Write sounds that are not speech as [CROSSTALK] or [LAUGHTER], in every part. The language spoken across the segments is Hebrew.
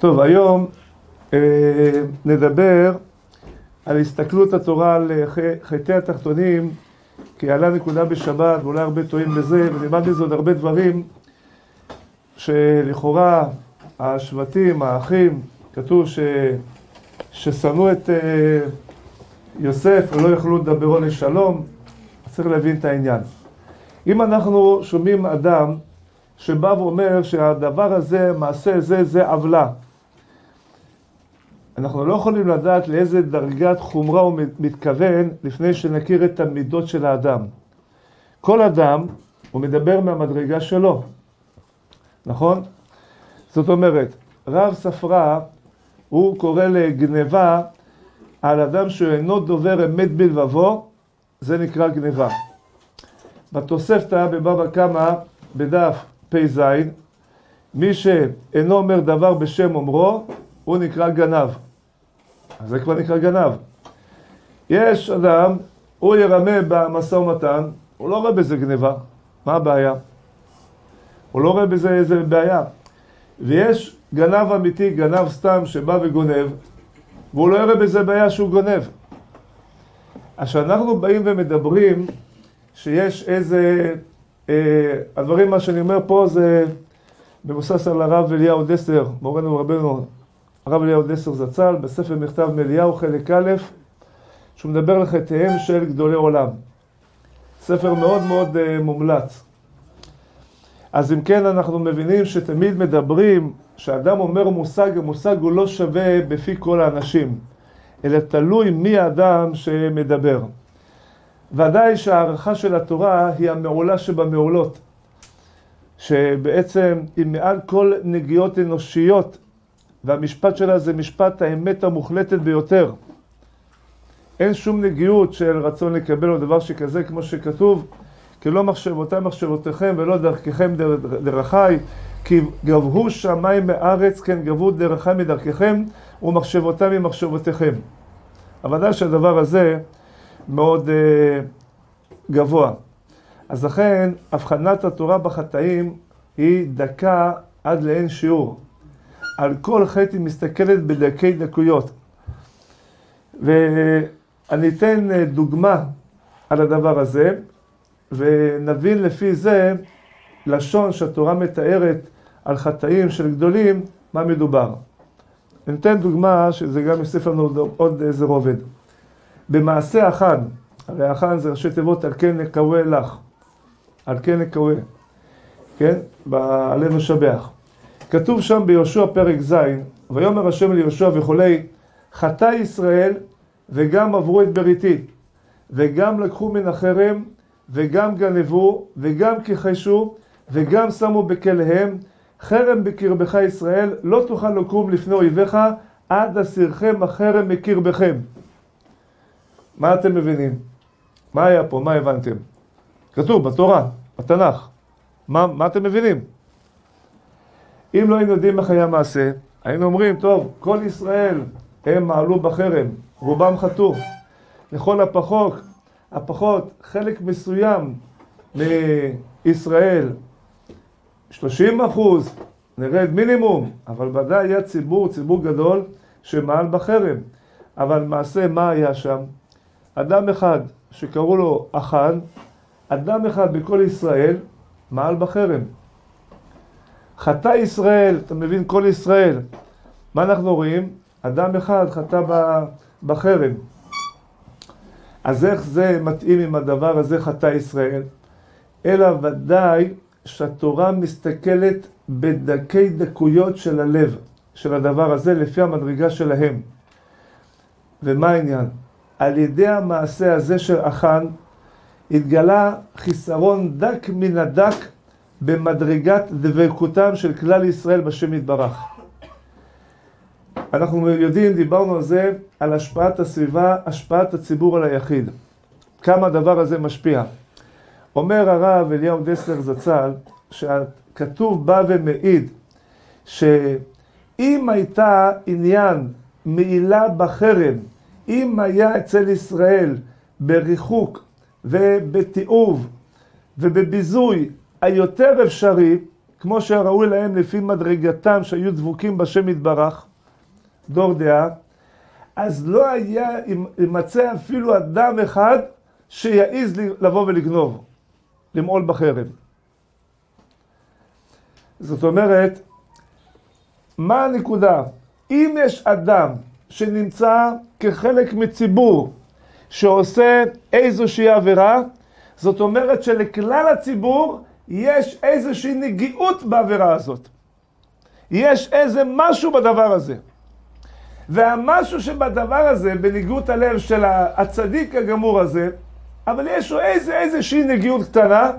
טוב, היום אה, נדבר על הסתכלות התורה על חטאי התחתונים, כי עלה נקודה בשבת, ואולי הרבה טועים בזה, ונלמד מזה עוד הרבה דברים, שלכאורה השבטים, האחים, כתוב ש... ששנאו את אה, יוסף ולא יכלו לדברו לשלום, צריך להבין את העניין. אם אנחנו שומעים אדם שבא ואומר שהדבר הזה, מעשה זה, זה עוולה, אנחנו לא יכולים לדעת לאיזה דרגת חומרה הוא מתכוון לפני שנכיר את המידות של האדם. כל אדם, הוא מדבר מהמדרגה שלו, נכון? זאת אומרת, רב ספרה, הוא קורא לגניבה על אדם שאינו דובר אמת בלבבו, זה נקרא גניבה. בתוספתא בבבא קמא, בדף פ"ז, מי שאינו אומר דבר בשם אומרו, הוא נקרא גנב. זה כבר נקרא גנב. יש אדם, הוא ירמה במשא ומתן, הוא לא רואה בזה גניבה. מה הבעיה? הוא לא רואה בזה איזה בעיה. ויש גנב אמיתי, גנב סתם, שבא וגונב, והוא לא יראה בזה בעיה שהוא גונב. אז כשאנחנו באים ומדברים שיש איזה... אה, הדברים, מה שאני אומר פה זה מבוסס על הרב אליהו דסר, מורנו ורבנו הרב אליהו דסר זצ"ל, בספר מכתב מאליהו, חלק א', שהוא מדבר על חטאיהם של גדולי עולם. ספר מאוד מאוד uh, מומלץ. אז אם כן, אנחנו מבינים שתמיד מדברים, שאדם אומר מושג, המושג הוא לא שווה בפי כל האנשים, אלא תלוי מי האדם שמדבר. ודאי שההערכה של התורה היא המעולה שבמעולות, שבעצם היא מעל כל נגיעות אנושיות והמשפט שלה זה משפט האמת המוחלטת ביותר. אין שום נגיעות של רצון לקבל או דבר שכזה, כמו שכתוב, כי לא מחשבותיי מחשבותיכם ולא דרככם דרכיי, כי גבהו שמיים מארץ, כן גבו דרכי מדרככם, ומחשבותיי ממחשבותיכם. הוודאי שהדבר הזה מאוד uh, גבוה. אז לכן, הבחנת התורה בחטאים היא דקה עד לאין שיעור. על כל חטא היא מסתכלת בדרכי דקויות. ואני אתן אה, דוגמה על הדבר הזה, ונבין לפי זה לשון שהתורה מתארת על חטאים של גדולים, מה מדובר. אני אתן דוגמה שזה גם יוסיף לנו עוד איזה רובד. במעשה החאן, הרי החאן זה ראשי תיבות על כן נקווה לך, על כן נקווה, כן? עלינו שבח. כתוב שם ביהושע פרק ז', ויאמר השם ליהושע וכולי, חטא ישראל וגם עברו את בריתי, וגם לקחו מן החרם, וגם גנבו, וגם כיחשו, וגם שמו בכליהם, חרם בקרבך ישראל, לא תוכל לקום לפני אויביך, עד אסירכם החרם מקרבכם. מה אתם מבינים? מה היה פה? מה הבנתם? כתוב בתורה, בתנ"ך. מה, מה אתם מבינים? אם לא היינו יודעים איך היה מעשה, היינו אומרים, טוב, כל ישראל הם מעלו בחרם, רובם חטאו. לכל הפחות, הפחות, חלק מסוים מישראל, 30 אחוז, נרד מינימום, אבל ודאי היה ציבור, ציבור גדול, שמעל בחרם. אבל מעשה, מה היה שם? אדם אחד שקראו לו אחן, אדם אחד בכל ישראל, מעל בחרם. חטא ישראל, אתה מבין? כל ישראל. מה אנחנו רואים? אדם אחד חטא בחרם. אז איך זה מתאים עם הדבר הזה, חטא ישראל? אלא ודאי שהתורה מסתכלת בדקי דקויות של הלב, של הדבר הזה, לפי המדרגה שלהם. ומה העניין? על ידי המעשה הזה של אחן, התגלה חיסרון דק מן הדק במדרגת דבקותם של כלל ישראל בשם יתברך. אנחנו יודעים, דיברנו על זה, על השפעת הסביבה, השפעת הציבור על היחיד. כמה הדבר הזה משפיע. אומר הרב אליהו דסלר זצ"ל, שהכתוב בא ומעיד שאם הייתה עניין מעילה בחרם, אם היה אצל ישראל בריחוק ובתיעוב ובביזוי היותר אפשרי, כמו שראוי להם לפי מדרגתם שהיו דבוקים בשם יתברך, דור דעה, אז לא היה יימצא אפילו אדם אחד שיעז לבוא ולגנוב, למעול בחרב. זאת אומרת, מה הנקודה? אם יש אדם שנמצא כחלק מציבור שעושה איזושהי עבירה, זאת אומרת שלכלל הציבור יש איזושהי נגיעות בעבירה הזאת. יש איזה משהו בדבר הזה. והמשהו שבדבר הזה, בניגוד הלב של הצדיק הגמור הזה, אבל יש לו איזה, איזושהי נגיעות קטנה,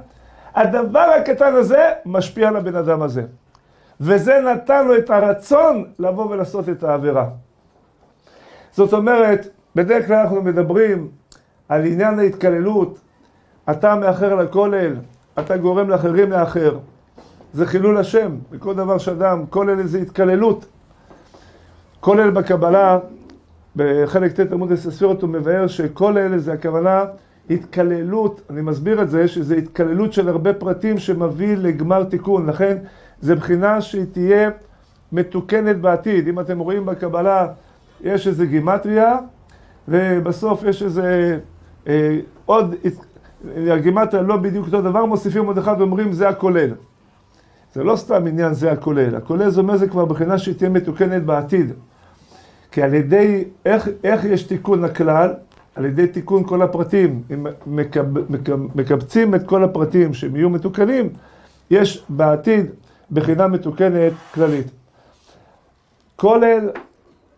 הדבר הקטן הזה משפיע על הבן אדם הזה. וזה נתן לו את הרצון לבוא ולעשות את העבירה. זאת אומרת, בדרך כלל אנחנו מדברים על עניין ההתקללות, אתה מאחר לכולל, אתה גורם לאחרים לאחר. זה חילול השם, בכל דבר שאדם, כולל זה התקללות. כולל בקבלה, בחלק ט' עמוד הספירות הוא מבאר שכל אלה זה הכוונה התקללות, אני מסביר את זה, שזה התקללות של הרבה פרטים שמביא לגמר תיקון, לכן זה בחינה שהיא תהיה מתוקנת בעתיד. אם אתם רואים בקבלה, יש איזה גימטריה, ובסוף יש איזה אה, עוד, הגימטריה לא בדיוק אותו דבר, מוסיפים עוד אחד ואומרים זה הכולל. זה לא סתם עניין זה הכולל, הכולל זה אומר זה כבר בחינה שהיא תהיה מתוקנת בעתיד. כי על ידי, איך, איך יש תיקון הכלל? על ידי תיקון כל הפרטים, אם מקב, מקב, מקבצים את כל הפרטים שהם יהיו מתוקנים, יש בעתיד בחינה מתוקנת כללית. כולל,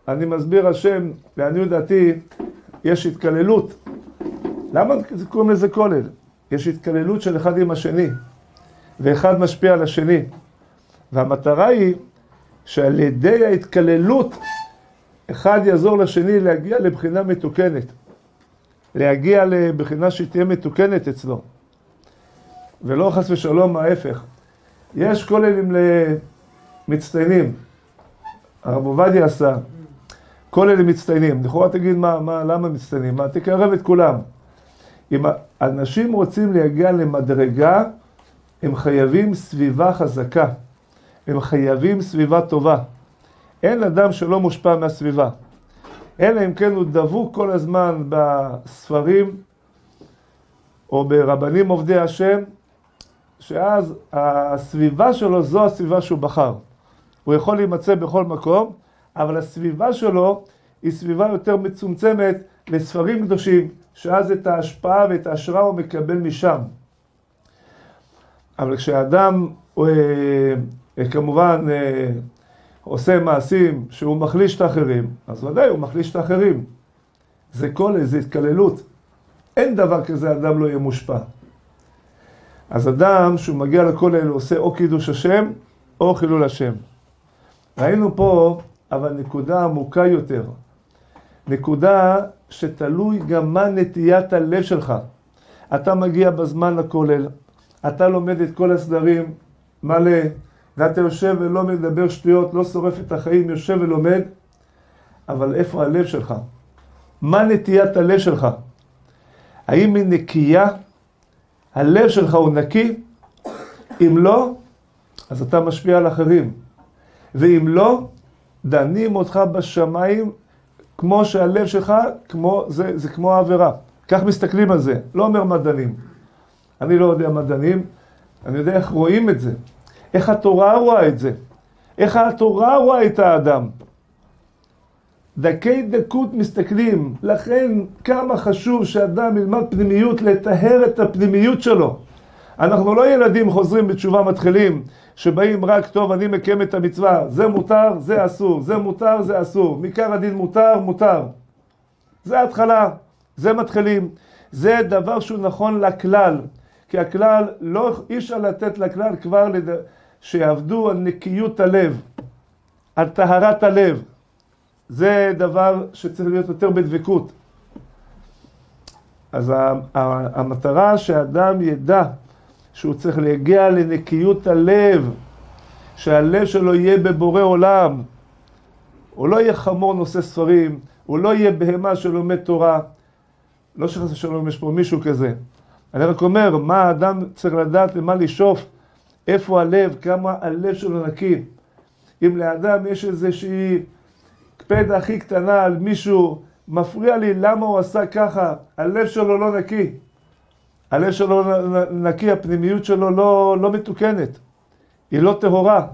אני מסביר השם, לעניות דעתי, יש התקללות. למה קוראים לזה כולל? יש התקללות של אחד עם השני, ואחד משפיע על השני. והמטרה היא שעל ידי ההתקללות, אחד יעזור לשני להגיע לבחינה מתוקנת. להגיע לבחינה שתהיה מתוקנת אצלו. ולא חס ושלום ההפך. יש כוללים למצטיינים. הרב עובדיה עשה כוללים מצטיינים. לכאורה תגיד מה, מה, למה מצטיינים? מה, תקרב את כולם. אם אנשים רוצים להגיע למדרגה, הם חייבים סביבה חזקה. הם חייבים סביבה טובה. אין אדם שלא מושפע מהסביבה. אלא אם כן הוא דבוק כל הזמן בספרים או ברבנים עובדי השם, שאז הסביבה שלו זו הסביבה שהוא בחר. הוא יכול להימצא בכל מקום, אבל הסביבה שלו היא סביבה יותר מצומצמת לספרים קדושים, שאז את ההשפעה ואת ההשראה הוא מקבל משם. אבל כשאדם, אה, אה, כמובן, אה, עושה מעשים שהוא מחליש את האחרים, אז ודאי הוא מחליש את האחרים. זה כל זה התקללות. אין דבר כזה אדם לא יהיה מושפע. אז אדם שהוא מגיע לכולל עושה או קידוש השם או חילול השם. ראינו פה אבל נקודה עמוקה יותר. נקודה שתלוי גם מה נטיית הלב שלך. אתה מגיע בזמן לכולל, אתה לומד את כל הסדרים מלא, ואתה יושב ולא מדבר שטויות, לא שורף את החיים, יושב ולומד, אבל איפה הלב שלך? מה נטיית הלב שלך? האם היא נקייה? הלב שלך הוא נקי? אם לא, אז אתה משפיע על אחרים. ואם לא, דנים אותך בשמיים כמו שהלב שלך, כמו, זה, זה כמו העבירה. כך מסתכלים על זה, לא אומר מדענים. אני לא יודע מדענים, אני יודע איך רואים את זה. איך התורה רואה את זה, איך התורה רואה את האדם. דקי דקות מסתכלים, לכן כמה חשוב שאדם ילמד פנימיות, לטהר את הפנימיות שלו. אנחנו לא ילדים חוזרים בתשובה מתחילים, שבאים רק, טוב, אני מקיים את המצווה, זה מותר, זה אסור, זה מותר, זה אסור, מעיקר הדין מותר, מותר. זה התחלה, זה מתחילים. זה דבר שהוא נכון לכלל, כי הכלל, לא, אי אפשר לתת לכלל כבר לד... שיעבדו על נקיות הלב, על טהרת הלב. זה דבר שצריך להיות יותר בדבקות. אז המטרה שאדם ידע שהוא צריך להגיע לנקיות הלב, שהלב שלו יהיה בבורא עולם. הוא לא יהיה חמור נושא ספרים, הוא לא יהיה בהמה שלומד תורה. לא שחס ושלום יש פה מישהו כזה. אני רק אומר, מה האדם צריך לדעת למה לשאוף איפה הלב, כמה הלב שלו נקי. אם לאדם יש איזושהי קפדה הכי קטנה על מישהו, מפריע לי למה הוא עשה ככה, הלב שלו לא נקי. הלב שלו נקי, הפנימיות שלו לא, לא מתוקנת, היא לא טהורה.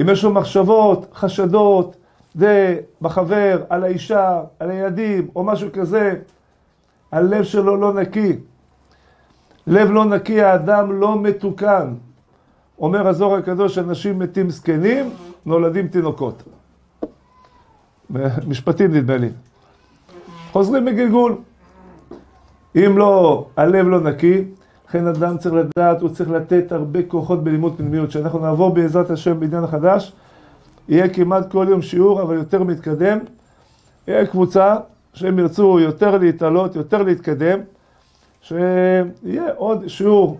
אם יש לו מחשבות, חשדות, זה בחבר, על האישה, על הילדים, או משהו כזה, הלב שלו לא נקי. לב לא נקי, האדם לא מתוקן. אומר הזוהר הקדוש, אנשים מתים זקנים, נולדים תינוקות. [LAUGHS] משפטים נדמה לי. חוזרים בגלגול. אם לא, הלב לא נקי, לכן אדם צריך לדעת, הוא צריך לתת הרבה כוחות בלימוד פנימיות. כשאנחנו נעבור בעזרת השם בעניין החדש, יהיה כמעט כל יום שיעור, אבל יותר מתקדם. יהיה קבוצה שהם ירצו יותר להתעלות, יותר להתקדם, שיהיה עוד שיעור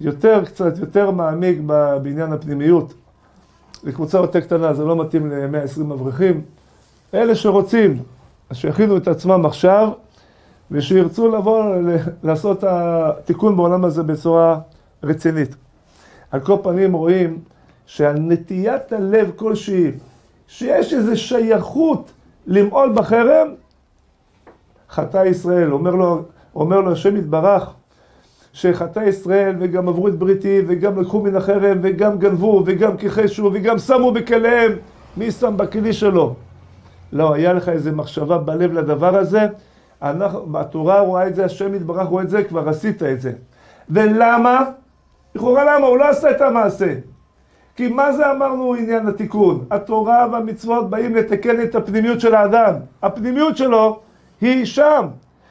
יותר, קצת יותר מעמיק בעניין הפנימיות. לקבוצה יותר קטנה, זה לא מתאים ל-120 אברכים. אלה שרוצים, שיכינו את עצמם עכשיו, ושירצו לבוא לעשות את התיקון בעולם הזה בצורה רצינית. על כל פנים רואים שהנטיית הלב כלשהי, שיש איזו שייכות למעול בחרם, חטא ישראל, אומר לו, אומר לו השם יתברך, שחטא ישראל וגם עברו את בריתי וגם לקחו מן החרם וגם גנבו וגם כיחשו וגם שמו בכליהם, מי שם בכלי שלו? לא, היה לך איזה מחשבה בלב לדבר הזה, אנחנו, התורה רואה את זה, השם יתברך רואה את זה, כבר עשית את זה. ולמה? לכאורה למה? הוא לא עשה את המעשה. כי מה זה אמרנו עניין התיקון? התורה והמצוות באים לתקן את הפנימיות של האדם. הפנימיות שלו היא שם.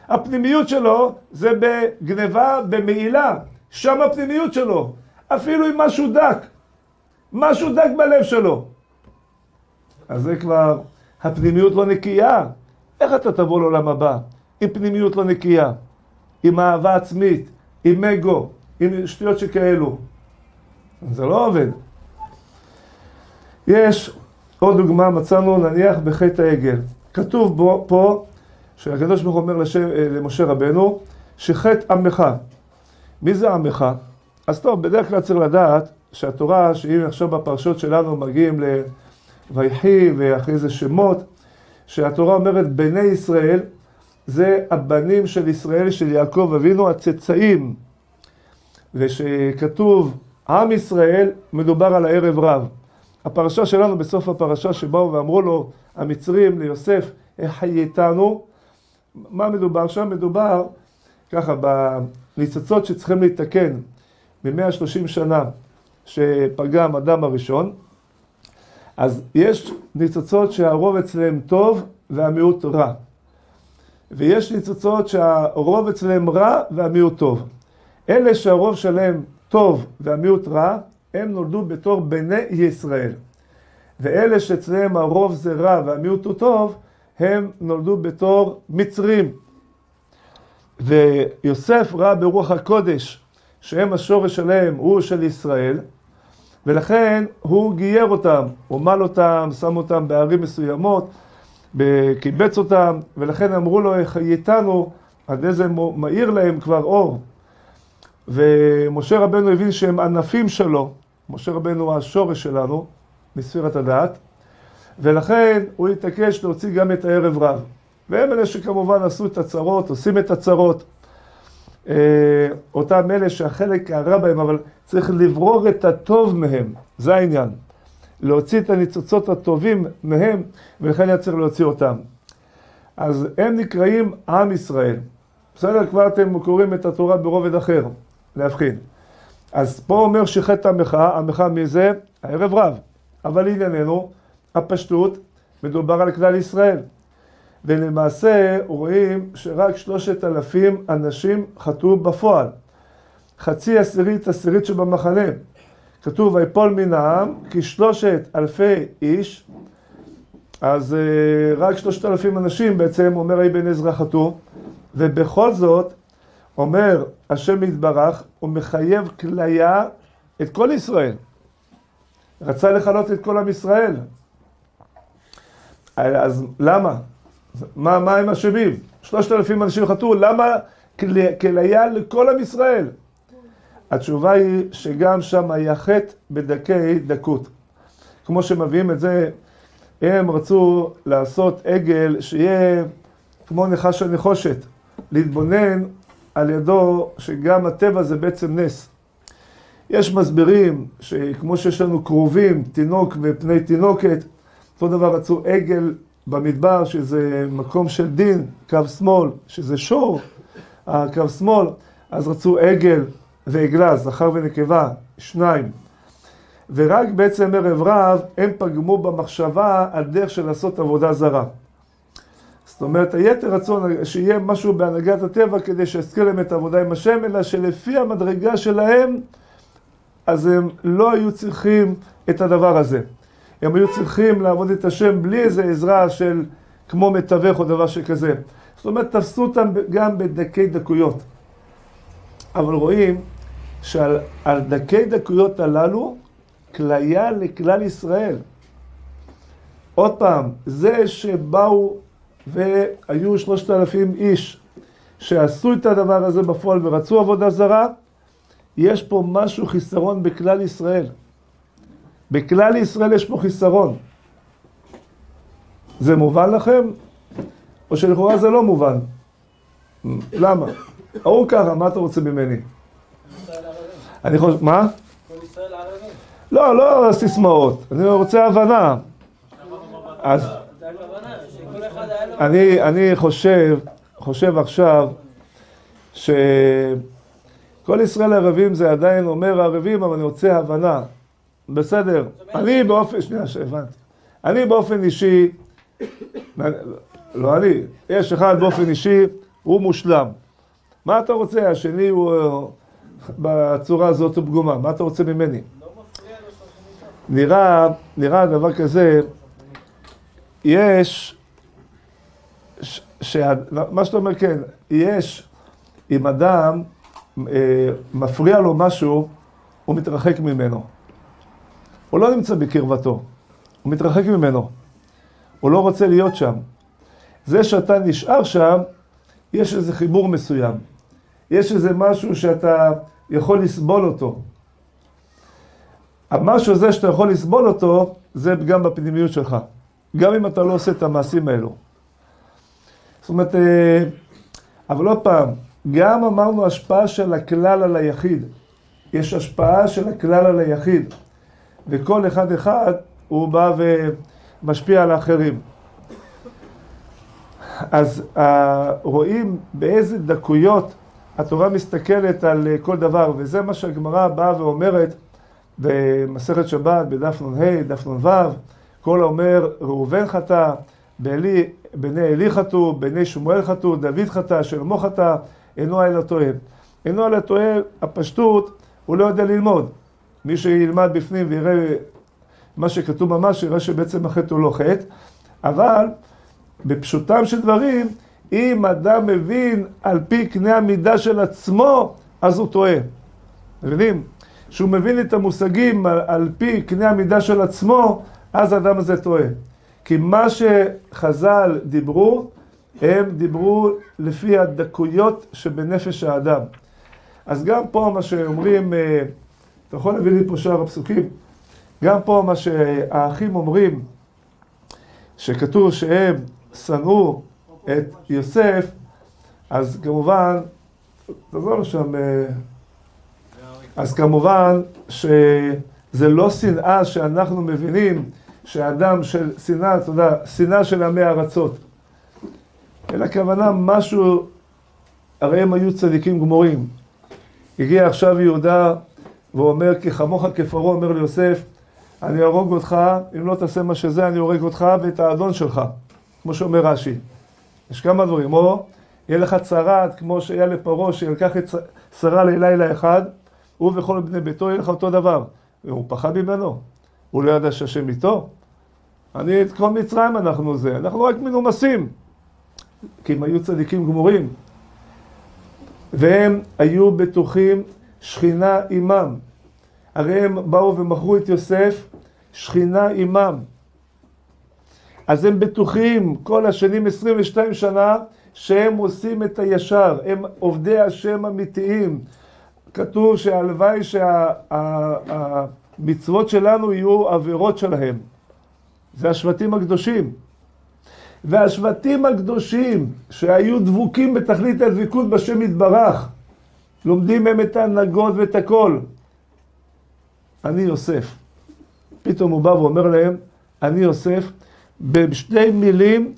הפנימיות שלו זה בגניבה, במעילה. שם הפנימיות שלו. אפילו עם משהו דק. משהו דק בלב שלו. אז זה כבר, הפנימיות לא נקייה. איך אתה תבוא לעולם הבא? עם פנימיות לא נקייה, עם אהבה עצמית, עם אגו, עם שטויות שכאלו. זה לא עובד. יש עוד דוגמה, מצאנו נניח בחטא העגל. כתוב בו, פה, שהקדוש ברוך הוא אומר לשם, למשה רבנו, שחטא עמך. מי זה עמך? אז טוב, בדרך כלל צריך לדעת שהתורה, שאם עכשיו בפרשות שלנו מגיעים ל"ויחי" ואחרי זה שמות, שהתורה אומרת בני ישראל, זה הבנים של ישראל, של יעקב אבינו, הצאצאים. ושכתוב עם ישראל, מדובר על הערב רב. הפרשה שלנו בסוף הפרשה שבאו ואמרו לו המצרים ליוסף, איך חייתנו? מה מדובר שם? מדובר ככה בניצוצות שצריכים להתקן מ-130 שנה שפגם אדם הראשון. אז יש ניצוצות שהרוב אצלם טוב והמיעוט רע. ויש ניצוצות שהרוב אצלם רע והמיעוט טוב. אלה שהרוב שלהם טוב והמיעוט רע, הם נולדו בתור בני ישראל. ואלה שאצלם הרוב זה רע והמיעוט הוא טוב, הם נולדו בתור מצרים. ויוסף ראה ברוח הקודש, שהם השורש שלהם הוא של ישראל, ולכן הוא גייר אותם, הוא מל אותם, שם אותם בערים מסוימות, קיבץ אותם, ולכן אמרו לו, חייתנו, עד איזה מאיר להם כבר אור. ומשה רבנו הבין שהם ענפים שלו, משה רבנו הוא השורש שלנו, מספירת הדעת, ולכן הוא התעקש להוציא גם את הערב רב. והם אלה שכמובן עשו את הצרות, עושים את הצרות. אה, אותם אלה שהחלק הרע בהם, אבל צריך לברור את הטוב מהם, זה העניין. להוציא את הניצוצות הטובים מהם, ולכן היה צריך להוציא אותם. אז הם נקראים עם ישראל. בסדר? כבר אתם קוראים את התורה ברובד אחר, להבחין. אז פה אומר שחטא המחאה, המחאה מי זה? הערב רב. אבל ענייננו, הפשטות, מדובר על כלל ישראל. ולמעשה רואים שרק שלושת אלפים אנשים חטאו בפועל. חצי עשירית עשירית שבמחנה. כתוב ויפול מן העם כשלושת אלפי איש, אז uh, רק שלושת אלפים אנשים בעצם אומר אבן עזרא חטאו, ובכל זאת אומר השם יתברך, הוא מחייב כליה את כל ישראל. רצה לכלות את כל עם ישראל. אז למה? מה, מה הם אשמים? שלושת אלפים אנשים חטאו, למה כליה לכל עם ישראל? התשובה היא שגם שם היה חטא בדקי דקות. כמו שמביאים את זה, הם רצו לעשות עגל שיהיה כמו נחש הנחושת, להתבונן על ידו שגם הטבע זה בעצם נס. יש מסבירים שכמו שיש לנו קרובים, תינוק ופני תינוקת, אותו דבר רצו עגל במדבר, שזה מקום של דין, קו שמאל, שזה שור, הקו שמאל, אז רצו עגל ועגלה, זכר ונקבה, שניים. ורק בעצם ערב רב הם פגמו במחשבה על דרך של לעשות עבודה זרה. זאת אומרת, היתר רצון שיהיה משהו בהנהגת הטבע כדי שיזכיר להם את העבודה עם השם, אלא שלפי המדרגה שלהם, אז הם לא היו צריכים את הדבר הזה. הם היו צריכים לעבוד את השם בלי איזה עזרה של כמו מתווך או דבר שכזה. זאת אומרת, תפסו אותם גם בדקי דקויות. אבל רואים שעל דקי דקויות הללו, כליה לכלל ישראל. עוד פעם, זה שבאו והיו שלושת אלפים איש שעשו את הדבר הזה בפועל ורצו עבודה זרה, יש פה משהו חיסרון בכלל ישראל. בכלל ישראל יש פה חיסרון. זה מובן לכם? או שלכאורה זה לא מובן? למה? ההוא ככה, מה אתה רוצה ממני? אני חושב, מה? לא, לא סיסמאות, אני רוצה הבנה. אז אני, אני חושב, חושב עכשיו שכל ישראל ערבים זה עדיין אומר ערבים, אבל אני רוצה הבנה. בסדר, אני באופן, שנייה, שהבנתי. אני באופן אישי, לא אני, יש אחד באופן אישי, הוא מושלם. מה אתה רוצה? השני הוא בצורה הזאת הוא פגומה, מה אתה רוצה ממני? נראה, נראה דבר כזה, יש, ש, ש, מה שאתה אומר כן, יש, אם אדם אה, מפריע לו משהו, הוא מתרחק ממנו. הוא לא נמצא בקרבתו, הוא מתרחק ממנו. הוא לא רוצה להיות שם. זה שאתה נשאר שם, יש איזה חיבור מסוים. יש איזה משהו שאתה יכול לסבול אותו. המשהו הזה שאתה יכול לסבול אותו, זה פגם בפנימיות שלך. גם אם אתה לא עושה את המעשים האלו. זאת אומרת, אה, אבל עוד פעם, גם אמרנו השפעה של הכלל על היחיד. יש השפעה של הכלל על היחיד. וכל אחד אחד הוא בא ומשפיע על האחרים. אז אה, רואים באיזה דקויות התורה מסתכלת על אה, כל דבר, וזה מה שהגמרא באה ואומרת במסכת שבת, בדף נ"ה, דף נ"ו, כל האומר ראובן חטא, בני עלי חטאו, בני שמואל חטאו, דוד חטא, שלמה חטא, אינו אלא טועה. אינו אלא טועה, הפשטות, הוא לא יודע ללמוד. מי שילמד בפנים ויראה מה שכתוב ממש, יראה שבעצם החטא הוא לא חטא, אבל בפשוטם של דברים, אם אדם מבין על פי קנה המידה של עצמו, אז הוא טועה. מבינים? כשהוא מבין את המושגים על, על פי קנה המידה של עצמו, אז האדם הזה טועה. כי מה שחז"ל דיברו, הם דיברו לפי הדקויות שבנפש האדם. אז גם פה מה שאומרים, אה, אתה יכול להביא לי פה שאר הפסוקים? גם פה מה שהאחים אומרים, שכתוב שהם שנאו את יוסף, אז כמובן, תעזור שם, אה, אז כמובן שזה לא שנאה שאנחנו מבינים שאדם של שנאה, אתה יודע, שנאה של עמי ארצות. אלא כוונה משהו, הרי הם היו צדיקים גמורים. הגיע עכשיו יהודה והוא אומר, כי כמוך כפרעה אומר ליוסף, אני אהרוג אותך, אם לא תעשה מה שזה, אני הורג אותך ואת האדון שלך, כמו שאומר רש"י. יש כמה דברים, או יהיה לך צרת, כמו שהיה לפרעה, שילקח את שרה ללילה אחד, הוא וכל בני ביתו, יהיה לך אותו דבר. הוא פחד ממנו, הוא לא ידע שהשם איתו. אני, את כל מצרים אנחנו זה, אנחנו רק מנומסים. כי הם היו צדיקים גמורים. והם היו בטוחים שכינה עמם. הרי הם באו ומכרו את יוסף, שכינה עמם. אז הם בטוחים כל השנים 22 שנה שהם עושים את הישר, הם עובדי השם אמיתיים. כתוב שהלוואי שהמצוות שלנו יהיו עבירות שלהם. זה השבטים הקדושים. והשבטים הקדושים שהיו דבוקים בתכלית הדבקות בשם יתברך, לומדים מהם את ההנהגות ואת הכל. אני יוסף. פתאום הוא בא ואומר להם, אני יוסף. בשתי מילים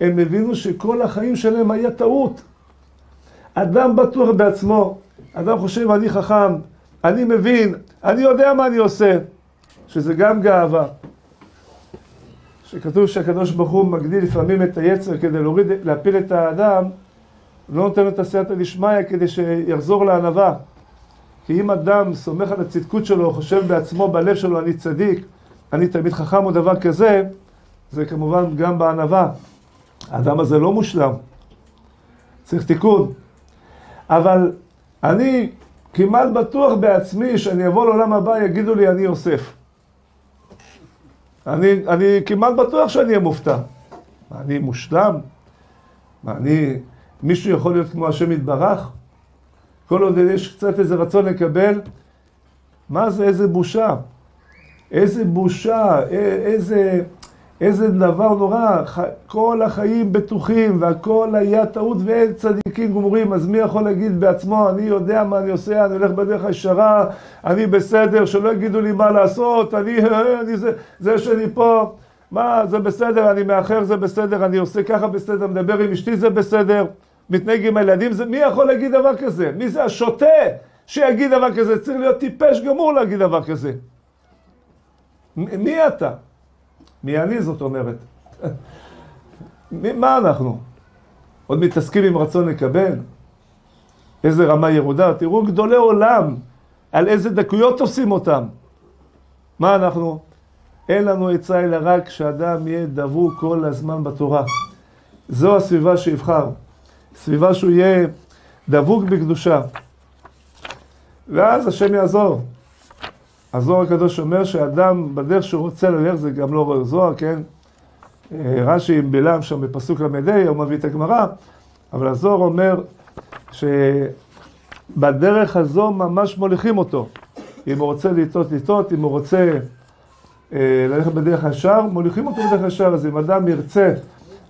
הם הבינו שכל החיים שלהם היה טעות. אדם בטוח בעצמו, אדם חושב, אני חכם, אני מבין, אני יודע מה אני עושה, שזה גם גאווה. שכתוב שהקדוש ברוך הוא מגדיל לפעמים את היצר כדי להוריד, להפיל את האדם, לא נותן לו את הסייעתא דשמיא כדי שיחזור לענווה. כי אם אדם סומך על הצדקות שלו, חושב בעצמו, בלב שלו, אני צדיק, אני תלמיד חכם או דבר כזה, זה כמובן גם בענווה. האדם הזה לא מושלם, צריך תיקון. אבל אני כמעט בטוח בעצמי שאני אבוא לעולם הבא, יגידו לי, אני יוסף. אני, אני כמעט בטוח שאני אהיה מופתע. מה, אני מושלם? מה, אני... מישהו יכול להיות כמו השם יתברך? כל עוד יש קצת איזה רצון לקבל, מה זה, איזה בושה. איזה בושה, איזה... איזה דבר נורא, כל החיים בטוחים והכל היה טעות ואין צדיקים גמורים, אז מי יכול להגיד בעצמו, אני יודע מה אני עושה, אני הולך בדרך הישרה, אני בסדר, שלא יגידו לי מה לעשות, אני, אני זה, זה שאני פה, מה, זה בסדר, אני מאחר, זה בסדר, אני עושה ככה בסדר, מדבר עם אשתי, זה בסדר, מתנהג עם הילדים, זה, מי יכול להגיד דבר כזה? מי זה השוטה שיגיד דבר כזה? צריך להיות טיפש גמור להגיד דבר כזה. מי אתה? מי אני זאת אומרת? מה אנחנו? עוד מתעסקים עם רצון לקבל? איזה רמה ירודה? תראו גדולי עולם, על איזה דקויות תופסים אותם. מה אנחנו? אין לנו עצה אלא רק שאדם יהיה דבוק כל הזמן בתורה. זו הסביבה שיבחר. סביבה שהוא יהיה דבוק בקדושה. ואז השם יעזור. הזוהר הקדוש אומר שאדם בדרך שהוא רוצה ללך, זה גם לא זוהר, כן? אה, רש"י עם בלעם שם בפסוק ל"ה, הוא מביא את הגמרא, אבל הזוהר אומר שבדרך הזו ממש מוליכים אותו. אם הוא רוצה לטעות, לטעות, אם הוא רוצה אה, ללכת בדרך הישר, מוליכים אותו בדרך הישר. אז אם אדם ירצה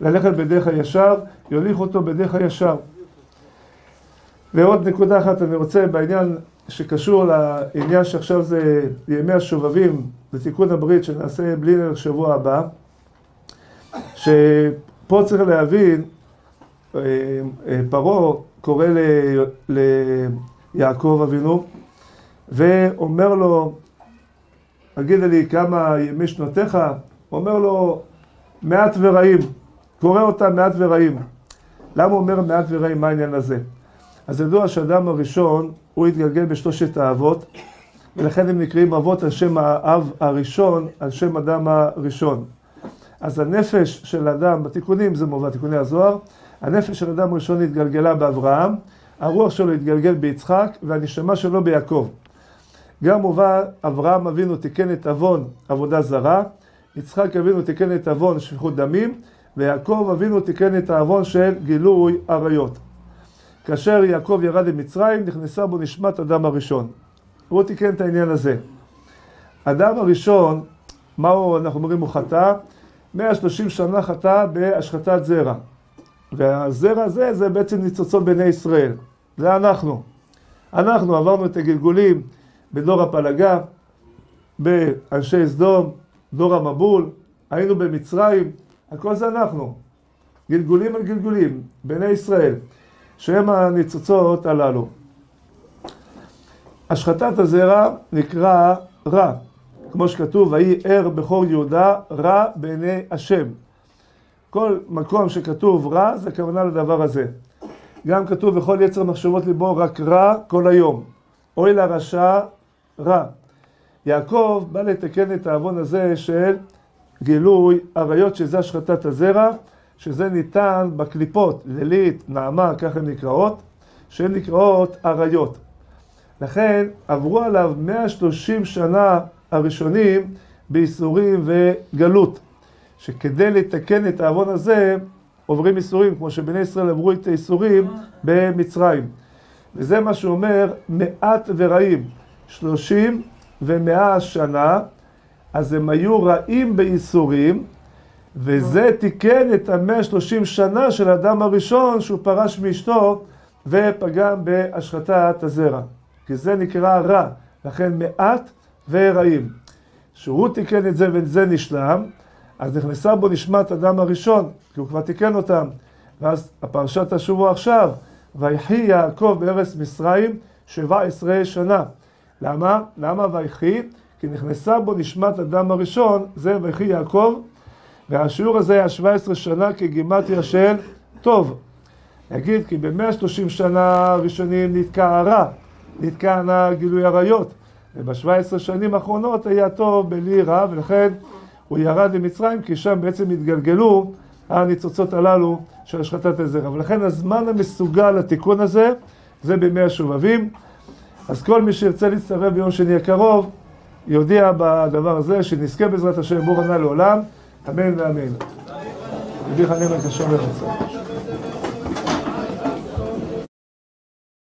ללכת בדרך הישר, יוליך אותו בדרך הישר. ועוד נקודה אחת אני רוצה בעניין שקשור לעניין שעכשיו זה ימי השובבים בתיקון הברית שנעשה בלי נר שבוע הבא, שפה צריך להבין, אה, אה, פרעה קורא ליעקב אבינו ואומר לו, תגיד לי כמה ימי שנותיך, אומר לו מעט ורעים, קורא אותם מעט ורעים. למה הוא אומר מעט ורעים? מה העניין הזה? אז ידוע שאדם הראשון, הוא התגלגל בשלושת האבות, ולכן הם נקראים אבות על שם האב הראשון, על שם אדם הראשון. אז הנפש של אדם, בתיקונים זה מובא, תיקוני הזוהר, הנפש של אדם ראשון התגלגלה באברהם, הרוח שלו התגלגל ביצחק, והנשמה שלו ביעקב. גם מובא, אברהם אבינו תיקן את עוון עבודה זרה, יצחק אבינו תיקן את עוון שפיכות דמים, ויעקב אבינו תיקן את העוון של גילוי עריות. כאשר יעקב ירד למצרים, נכנסה בו נשמת אדם הראשון. הוא תיקן את העניין הזה. אדם הראשון, מה הוא, אנחנו אומרים, הוא חטא? 130 שנה חטא בהשחתת זרע. והזרע הזה זה בעצם ניצוצות בני ישראל. זה אנחנו. אנחנו עברנו את הגלגולים בדור הפלגה, באנשי סדום, דור המבול, היינו במצרים, הכל זה אנחנו. גלגולים על גלגולים, בני ישראל. שהם הניצוצות הללו. השחטת הזרע נקרא רע, כמו שכתוב, ויהי ער בכור יהודה רע בעיני השם. כל מקום שכתוב רע, זה כוונה לדבר הזה. גם כתוב, וכל יצר מחשבות ליבו רק רע כל היום. אוי לרשע רע. יעקב בא לתקן את העוון הזה של גילוי עריות, שזה השחטת הזרע. שזה ניתן בקליפות, לילית, נעמה, ככה הן נקראות, שהן נקראות אריות. לכן עברו עליו 130 שנה הראשונים בייסורים וגלות, שכדי לתקן את העוון הזה עוברים ייסורים, כמו שבני ישראל עברו את הייסורים במצרים. וזה מה שאומר מעט ורעים. שלושים ומאה שנה, אז הם היו רעים בייסורים, וזה תיקן את המאה שלושים שנה של האדם הראשון שהוא פרש מאשתו ופגם בהשחטת הזרע. כי זה נקרא רע, לכן מעט ורעים. שהוא תיקן את זה וזה נשלם, אז נכנסה בו נשמת אדם הראשון, כי הוא כבר תיקן אותם. ואז הפרשה תשובו עכשיו, ויחי יעקב בארץ מצרים שבע עשרה שנה. למה? למה ויחי? כי נכנסה בו נשמת אדם הראשון, זה ויחי יעקב, והשיעור הזה היה 17 שנה כגימטיה של טוב. נגיד כי ב-130 שנה הראשונים נתקע הרע, נתקע גילוי עריות, וב-17 שנים האחרונות היה טוב בלי רע, ולכן הוא ירד למצרים, כי שם בעצם התגלגלו הניצוצות הללו של השחטת הזרע. ולכן הזמן המסוגל לתיקון הזה, זה בימי השובבים. אז כל מי שירצה להצטרף ביום שני הקרוב, יודיע בדבר הזה, שנזכה בעזרת השם בור ענה לעולם, אמן ואמן. חנין את השם ורצון.